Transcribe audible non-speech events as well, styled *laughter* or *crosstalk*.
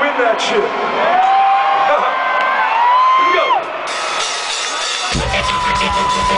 win that shit. *laughs* Here we go.